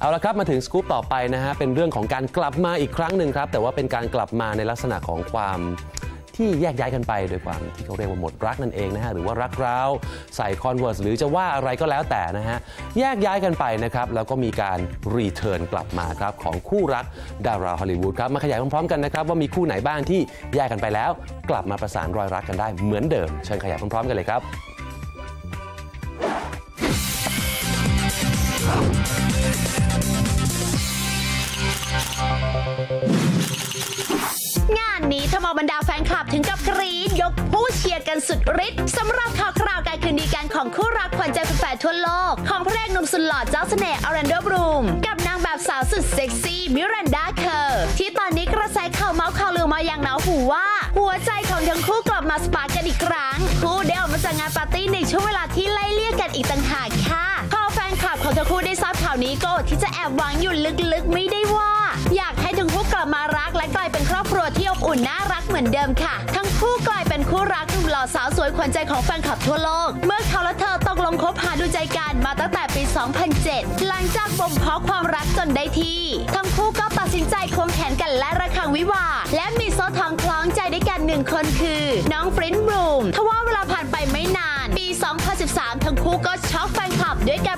เอาละครับมาถึงสกู๊ปต่อไปนะฮะเป็นเรื่องของการกลับมาอีกครั้งหนึ่งครับ แต่ว่าเป็นการกลับมาในลักษณะของความที่แยกย้ายกันไปโดยความที่เขาเรียกว่าหมดรักนั่นเองนะฮะหรือว่ารักร้าวใส่ Converse หรือจะว่าอะไรก็แล้วแต่นะฮะแยกย้ายกันไปนะครับแล้วก็มีการ return กลับมาครับของคู่รักดาราฮอลลีวูดครับมาขยายพร้อมๆกันนะครับว่ามีคู่ไหนบ้างที่แยกกันไปแล้ว กลับมาประสานรอยรักกันได้เหมือนเดิมเชิญขยายพร้อมๆกันเลยครับ อบรรดาแฟนคลับถึงกับกรี๊ดยกผู้เชียร์กันสุดฤทธิ์สำหรับข่าวคราวการคืนดีกันของคู่รักขวัญใจแฟนทั่วโลก ของพระเอกหนุ่มสุดหล่อเจ้าเสน่ห์ออร์แลนโดบลูม กับนางแบบสาวสุดเซ็กซี่มิรันดาเคอร์ที่ตอนนี้กระแสข่าวเม้าท์ข่าวลือมาอย่างหนาหูว่า หัวใจของทั้งคู่กลับมา spark กันอีกครั้ง คู่ได้ออกมาจากงานปาร์ตี้ในช่วงเวลาที่ไล่เลี่ยกันอีกต่างหากค่ะพอแฟนคลับของทั้งคู่ได้ทราบข่าวนี้ก็อดที่จะแอบหวังอยู่ลึกๆไม่ได้ว่า ที่อบอุ่นน่ารักเหมือนเดิมค่ะ ทั้งคู่กลายเป็นคู่รักหนุ่มหล่อสาวสวยขวัญใจของแฟนคลับทั่วโลก เมื่อเขาและเธอตกลงคบหาดูใจกันมาตั้งแต่ปี 2007 หลังจากบ่มเพาะความรักจนได้ที่ ทั้งคู่ก็ตัดสินใจควงแขนกันและระคังวิวา และมีโซ่ทองคล้องใจด้วยกันหนึ่งคนคือ น้องฟรินบรูมทว่าเวลาผ่านไปไม่นาน ปี 2013 ทั้งคู่ก็ช็อกแฟนคลับด้วยการ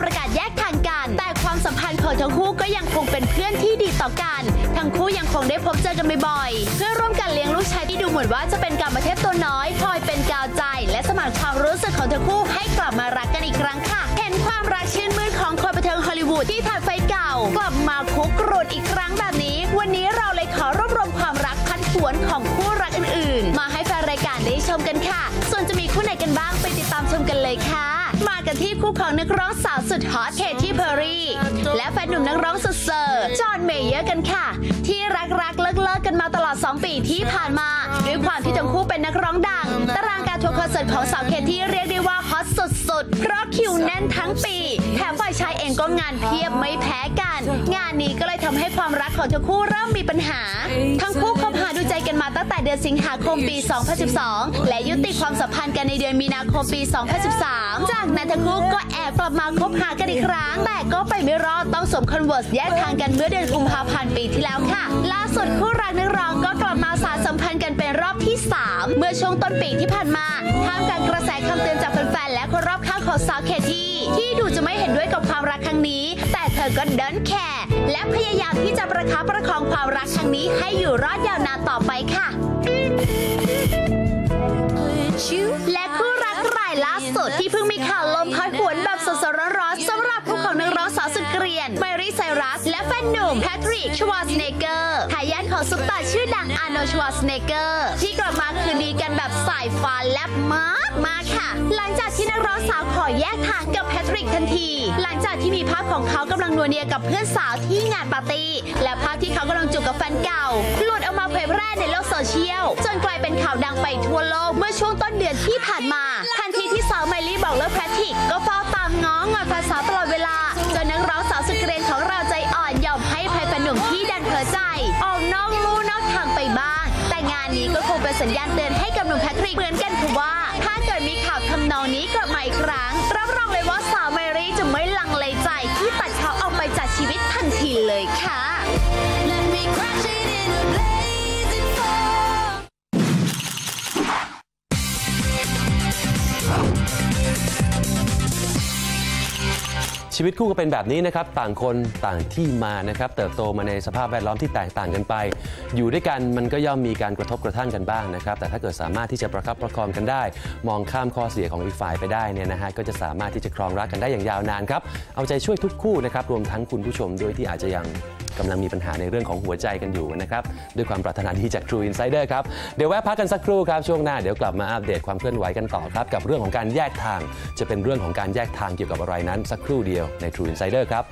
ทั้งคู่ก็ยังคงเป็นเพื่อนที่ดีต่อกัน ทั้งคู่ยังคงได้พบเจอกันบ่อยๆ เพื่อร่วมกันเลี้ยงลูกชายที่ดูเหมือนว่าจะเป็นกรรมเทพตัวน้อยคอยเป็นกาวใจ และสมานความรู้สึกของทั้งคู่ให้กลับมารักกันอีกครั้งค่ะ เห็นความรักชื่นมื่นของคนบันเทิงฮอลลีวูดที่ถ่ายไฟเก่า กลับมาคุกรุ่นอีกครั้งแบบนี้ วันนี้เราเลยขอรวบรวมความรักพันผวนของคู่รักอื่นๆ มาให้แฟนรายการได้ชมกันค่ะ ส่วนจะมีคู่ไหนกันบ้างไปติดตามชมกันเลยค่ะ กันที่คู่ของนักร้องสาวสุดฮอตเคที่เพอรี่ และแฟนหนุ่มนักร้องสุดเซอร์จอห์นเมเยอร์กันค่ะ ที่รักรักๆเลิกเลิกกันมาตลอด 2 ปีที่ผ่านมา ด้วยความที่ทั้งคู่เป็นนักร้องดัง ตารางการทัวร์คอนเสิร์ตของสาวเคที่เรียกได้ว่าฮอตสุดๆ เพราะคิวแน่นทั้งปี แถมฝ่ายชายเองก็งานเพียบไม่แพ้กัน งานนี้ก็เลยทำให้ความรักของทั้งคู่เริ่มมีปัญหา ทั้งคู่คบหา กันมาตั้งแต่เดือนสิงหาคมปี 2012 และยุติความสัมพันธ์กันในเดือนมีนาคมปี 2013 จากนั้นทั้งคู่ก็แอบกลับมาคบหากันอีกครั้ง แต่ก็ไปไม่รอดต้องสวม Converse แยกทางกันเมื่อเดือนกุมภาพันธ์ปีที่แล้วค่ะ ล่าสุดคู่รักนักร้องก็กลับมาสานสัมพันธ์กันเป็นรอบที่ 3 เมื่อช่วงต้นปีที่ผ่านมาท่ามกลางกระแสคำเตือนจากแฟนๆและคนรอบข้างของสาวเคที่ที่ดูจะไม่เห็นด้วยกับความรักครั้งนี้ แต่เธอก็เดินแคร์และ พยายามที่จะประคับประคองความรักครั้งนี้ให้อยู่รอดยาวนานต่อไปค่ะ และคู่รักรายล่าสุดที่เพิ่งมีข่าวลมพัดหว รัส และแฟนหนุ่มแพทริก ชวาสเนเกอร์ทายาทของซุปตาร์ชื่อดังอาร์โนลด์ชวาสเนเกอร์ ที่กลับมาคืนดีกันแบบสายฟ้าแลบมากมากค่ะ หลังจากที่นักร้องสาวขอแยกทางกับแพทริกทันที หลังจากที่มีภาพของเขากำลังนัวเนียกับเพื่อนสาวที่งานปาร์ตี้และภาพที่เขากำลังจูบกับแฟนเก่า หลุดออกมาเผยแพร่ในโลกโซเชียลจนกลายเป็นข่าวดังไปทั่วโลกเมื่อช่วงต้นเดือนที่ผ่านมา ทันทีที่สาวไมลี่บอกเลิกแพทริกก็เฝ้าตามง้องอนแฟนสาวตลอดเวลา งแต่งานนี้ก็คงเป็นสัญญาณเตือนให้กับหนุ่มแพทริกเหมือนกันคือว่า ถ้าเกิดมีข่าวทำนองนี้กลับมาอีกครั้ง รับรองเลยว่าสาวเมรี่จะไม่ลังเลใจที่ตัดเขาออกไปจากชีวิตทันทีเลยค่ะ Let me crash it in a ชีวิตคู่ก็เป็นแบบนี้นะครับ ต่างคนต่างที่มานะครับ เติบโตมาในสภาพแวดล้อมที่แตกต่างกันไป อยู่ด้วยกันมันก็ย่อมมีการกระทบกระทั่งกันบ้างนะครับ แต่ถ้าเกิดสามารถที่จะประคับประคองกันได้ มองข้ามข้อเสียของอีกฝ่ายไปได้เนี่ยนะฮะก็จะสามารถที่จะครองรักกันได้อย่างยาวนานครับเอาใจช่วยทุกคู่นะครับรวมทั้งคุณผู้ชมด้วยที่อาจจะยังกำลังมีปัญหาในเรื่องของหัวใจกันอยู่นะครับด้วยความปรารถนาดีจาก True Insider ครับเดี๋ยวแวะพักกันสักครู่ครับช่วงหน้าเดี๋ยวกลับมาอัปเดตความเคลื่อนไหวกันต่อครับกับเรื่องของการแยกทาง จะเป็นเรื่องของการแยกทางเกี่ยวกับอะไรนั้น สักครู่เดียวใน True Insider ครับ